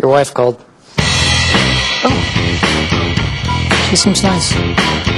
Your wife called. Oh. She seems nice.